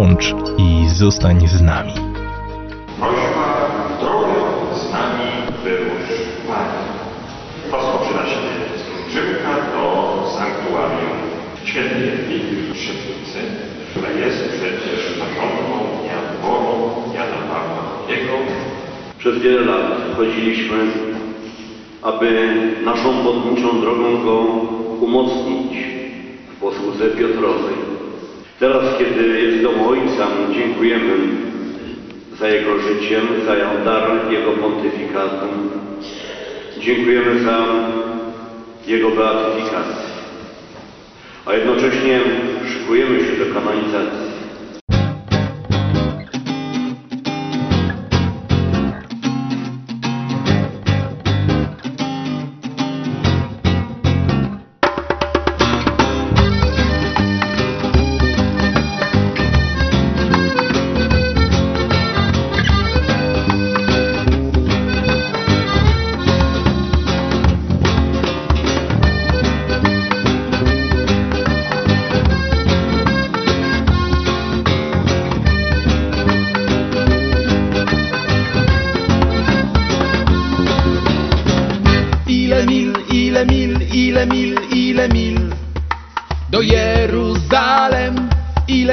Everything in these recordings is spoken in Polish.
dołącz i zostań z nami. Prośba, drogę z nami wyrusz Pani. Rozpoczyna się pielgrzymka do sanktuarium świętej Jadwigi Trzebnicy, która jest przecież patronką Dnia Dworu Jana Pawła II. Przez wiele lat chodziliśmy, aby naszą podniczą drogą go umocnić w posłudze Piotrowej. Teraz, kiedy jest domu Ojca, dziękujemy za Jego życiem, za dar Jego pontyfikatu. Dziękujemy za Jego beatyfikację. A jednocześnie szykujemy się do kanonizacji.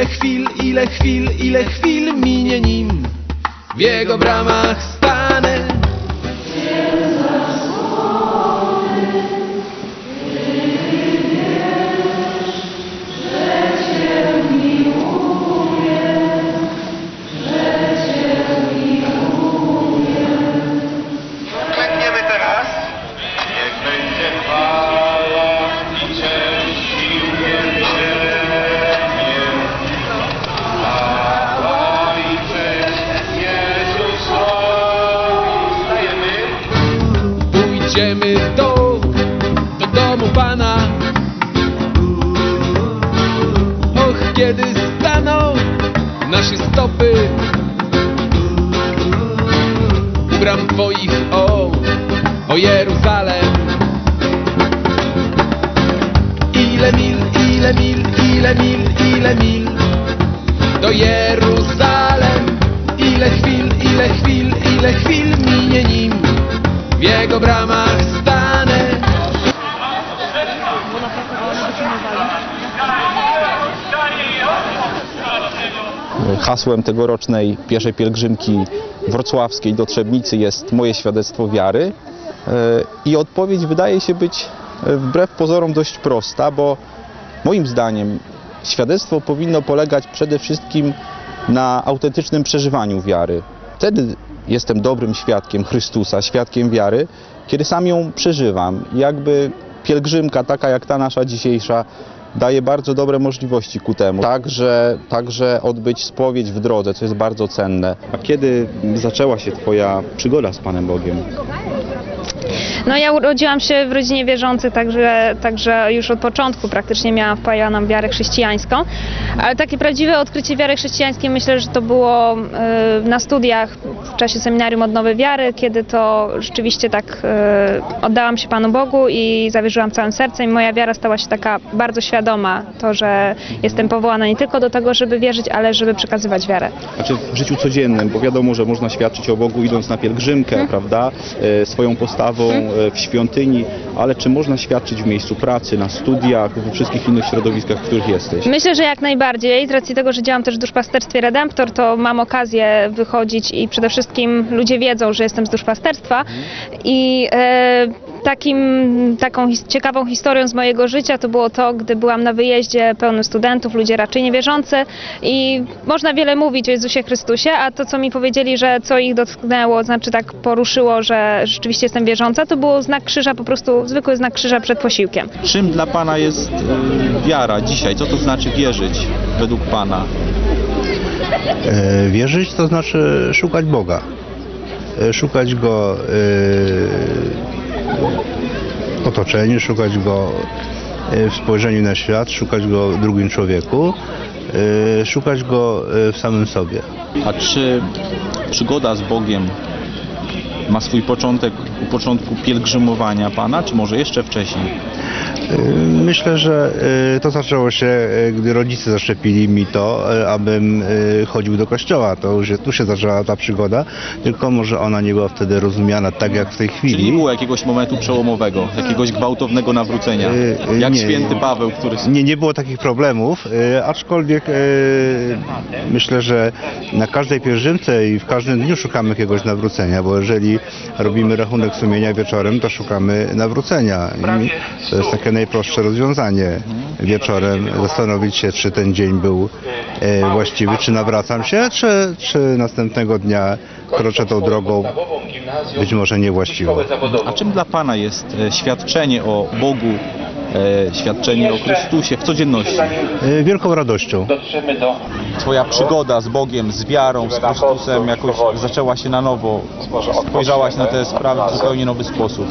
Chwil, ile chwil, ile chwil minie nim. W jego bramach Pójdziemy do, do domu Pana. Och, kiedy staną nasze stopy U bram Twoich, o, o Jeruzalem. Ile mil, ile mil, ile mil, ile mil Do Jeruzalem. Ile chwil, ile chwil, ile chwil minie nim w jego bramach Hasłem tegorocznej pierwszej pielgrzymki wrocławskiej do Trzebnicy jest moje świadectwo wiary. E, I odpowiedź wydaje się być e, wbrew pozorom dość prosta, bo moim zdaniem świadectwo powinno polegać przede wszystkim na autentycznym przeżywaniu wiary. Wtedy jestem dobrym świadkiem Chrystusa, świadkiem wiary, kiedy sam ją przeżywam. Jakby pielgrzymka taka jak ta nasza dzisiejsza daje bardzo dobre możliwości ku temu. Także, także odbyć spowiedź w drodze, co jest bardzo cenne. A kiedy zaczęła się Twoja przygoda z Panem Bogiem? No ja urodziłam się w rodzinie wierzącej, także, także już od początku praktycznie miałam wpajaną wiarę chrześcijańską. Ale takie prawdziwe odkrycie wiary chrześcijańskiej myślę, że to było e, na studiach w czasie seminarium Odnowy Wiary, kiedy to rzeczywiście tak e, oddałam się Panu Bogu i zawierzyłam całym sercem i moja wiara stała się taka bardzo świadoma, to, że jestem powołana nie tylko do tego, żeby wierzyć, ale żeby przekazywać wiarę. Znaczy w życiu codziennym, bo wiadomo, że można świadczyć o Bogu idąc na pielgrzymkę, prawda, e, swoją postawą e, w świątyni, ale czy można świadczyć w miejscu pracy, na studiach, we wszystkich innych środowiskach, w których jesteś? Myślę, że jak najbardziej. Z racji tego, że działam też w duszpasterstwie Redemptor, to mam okazję wychodzić i przede wszystkim ludzie wiedzą, że jestem z duszpasterstwa. I e, takim, taką his- ciekawą historią z mojego życia to było to, gdy byłam na wyjeździe pełnym studentów, ludzie raczej niewierzący i można wiele mówić o Jezusie Chrystusie, a to, co mi powiedzieli, że co ich dotknęło, znaczy tak poruszyło, że rzeczywiście jestem wierząca, to było znak krzyża, po prostu zwykły znak krzyża przed posiłkiem. Czym dla Pana jest e, wiara dzisiaj? Co to znaczy wierzyć według Pana? E, Wierzyć to znaczy szukać Boga. E, Szukać Go e, otoczeniu, szukać Go e, w spojrzeniu na świat, szukać Go w drugim człowieku, e, szukać Go e, w samym sobie. A czy przygoda z Bogiem ma swój początek u początku pielgrzymowania Pana, czy może jeszcze wcześniej? Y, Myślę, że y, to zaczęło się, y, gdy rodzice zaszczepili mi to, abym chodził do kościoła. To już tu się zaczęła ta przygoda, tylko może ona nie była wtedy rozumiana tak jak w tej Czyli nie chwili. było jakiegoś momentu przełomowego, jakiegoś gwałtownego nawrócenia, jak nie. święty Paweł, który... Nie, nie było takich problemów, aczkolwiek myślę, że na każdej pielgrzymce i w każdym dniu szukamy jakiegoś nawrócenia, bo jeżeli robimy rachunek sumienia wieczorem, to szukamy nawrócenia. I to jest takie najprostsze rozwiązanie. Wieczorem zastanowić się, czy ten dzień był e, właściwy, czy nawracam się, czy, czy następnego dnia kroczę tą drogą być może niewłaściwą. A czym dla Pana jest e, świadczenie o Bogu, e, świadczenie o Chrystusie w codzienności? E, Wielką radością. Twoja przygoda z Bogiem, z wiarą, z Chrystusem jakoś zaczęła się na nowo. Spojrzałaś na te sprawy w zupełnie nowy sposób.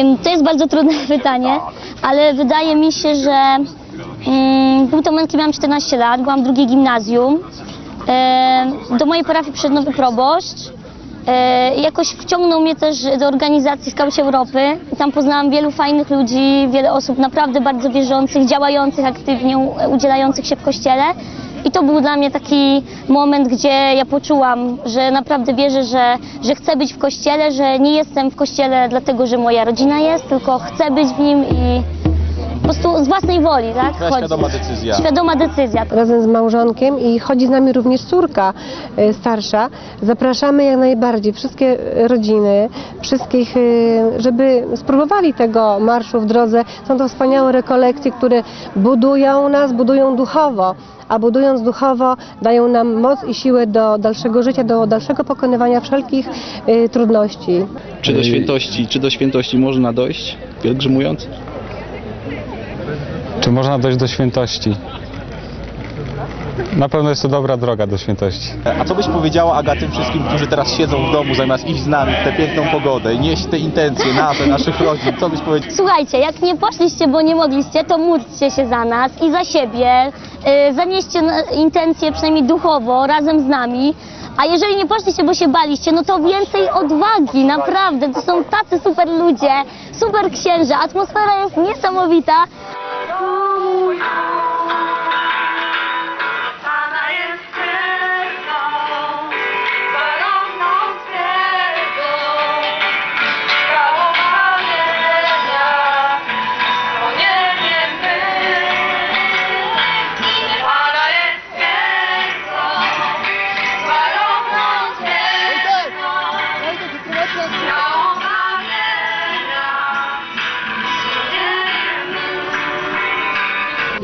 Ym, To jest bardzo trudne pytanie, ale wydaje mi się, że ym, był to moment, kiedy miałam 14 lat, byłam w drugiej gimnazjum. Ym, Do mojej parafii przyszedł nowy proboszcz. Yy, Jakoś wciągnął mnie też do organizacji Skauci Europy. Tam poznałam wielu fajnych ludzi, wiele osób naprawdę bardzo wierzących, działających aktywnie, udzielających się w kościele. I to był dla mnie taki moment, gdzie ja poczułam, że naprawdę wierzę, że, że chcę być w kościele, że nie jestem w kościele dlatego, że moja rodzina jest, tylko chcę być w nim i po prostu z własnej woli, tak? Twoja chodzi. świadoma decyzja. Świadoma decyzja. razem z małżonkiem i chodzi z nami również córka e, starsza. Zapraszamy jak najbardziej wszystkie rodziny, wszystkich, e, żeby spróbowali tego marszu w drodze. Są to wspaniałe rekolekcje, które budują nas, budują duchowo. A budując duchowo, dają nam moc i siłę do dalszego życia, do dalszego pokonywania wszelkich e, trudności. Czy do świętości, czy do świętości można dojść pielgrzymując? Czy można dojść do świętości? Na pewno jest to dobra droga do świętości. A co byś powiedziała, Aga, tym wszystkim, którzy teraz siedzą w domu zamiast iść z nami w tę piękną pogodę i nieść te intencje nasze, naszych rodzin? Co byś powiedziała? Słuchajcie, jak nie poszliście, bo nie mogliście, to módlcie się za nas i za siebie. Yy, zanieście intencje przynajmniej duchowo razem z nami. A jeżeli nie poszliście, bo się baliście, no to więcej odwagi, naprawdę. To są tacy super ludzie, super księża, atmosfera jest niesamowita.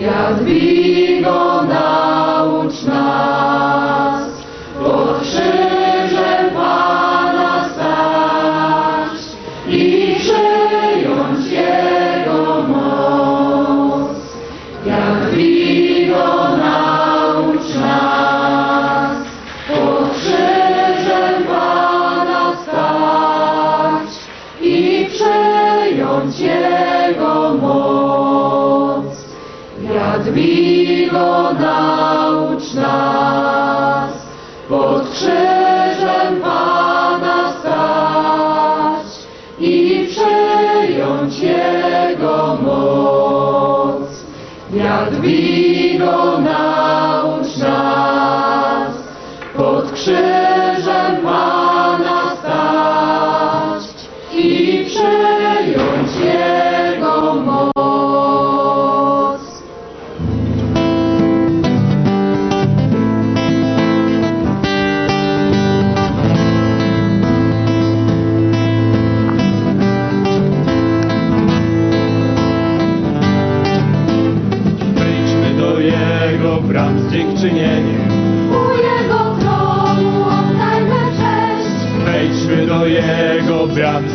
Jadwigo naucz nas, pod krzyżem Pana stać i przejąć Jego moc. Jadwigo naucz nas, pod krzyżem Pana stać i przejąć Jego Jadwigo naucz nas, pod krzyżem Pana stać i przejąć Jego moc. Jadwigo naucz nas, pod krzyżem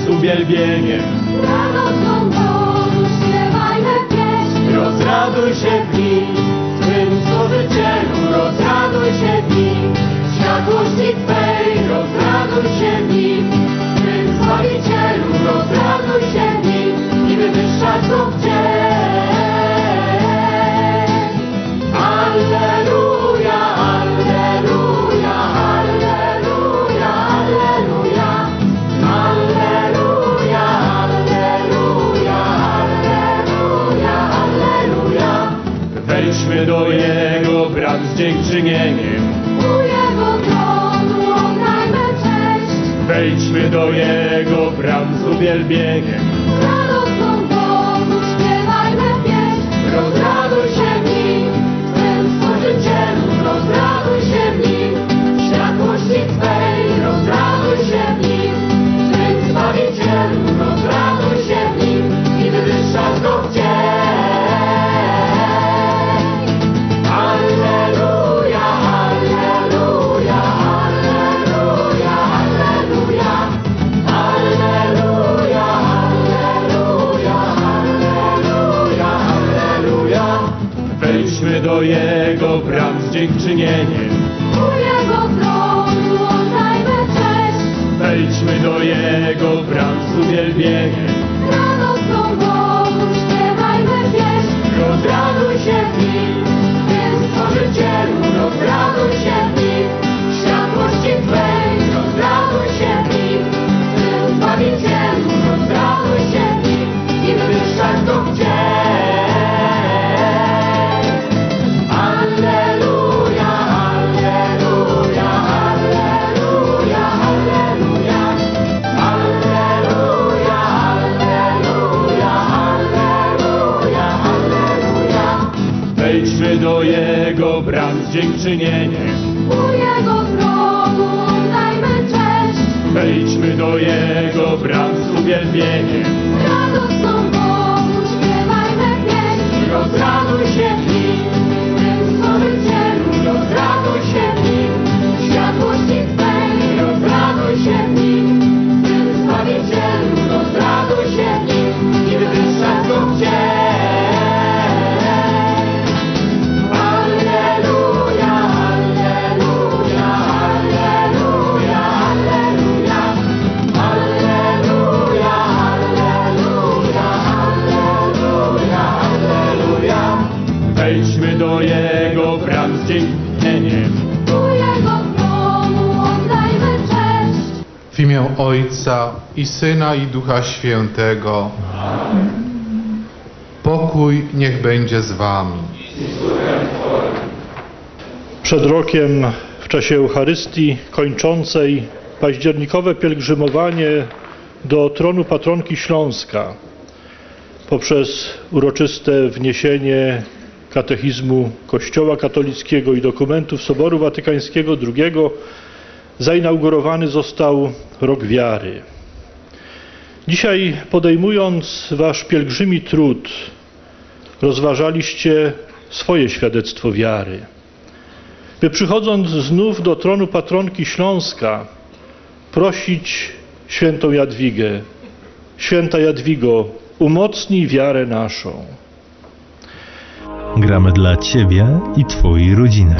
z uwielbieniem. radosną Bogu śpiewajmy pieśń. Rozraduj się w nim, swym Stworzycielu, rozraduj się w nim. Światłości Twej, Wejdźmy do Jego bram z dziękczynieniem. U Jego tronu oddajmy cześć. Wejdźmy do Jego bram z uwielbieniem. Z dziękczynieniem. U Jego tronu oddajmy cześć, Wejdźmy do Jego bram z uwielbieniem. radosną Ojca i Syna i Ducha Świętego. Pokój niech będzie z wami. Przed rokiem w czasie Eucharystii kończącej październikowe pielgrzymowanie do tronu patronki Śląska poprzez uroczyste wniesienie katechizmu Kościoła katolickiego i dokumentów Soboru Watykańskiego II zainaugurowany został Rok Wiary. Dzisiaj podejmując Wasz pielgrzymi trud, rozważaliście swoje świadectwo wiary by przychodząc znów do tronu patronki Śląska, prosić świętą Jadwigę, święta Jadwigo, umocnij wiarę naszą. Gramy dla Ciebie i Twojej rodziny.